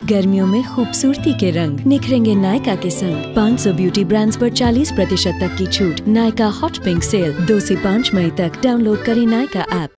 गर्मियों में खूबसूरती के रंग निखरेंगे नायका के संग। 500 ब्यूटी ब्रांड्स पर 40 प्रतिशत तक की छूट। नायका हॉट पिंक सेल 2 से 5 मई तक। डाउनलोड करें नायका ऐप।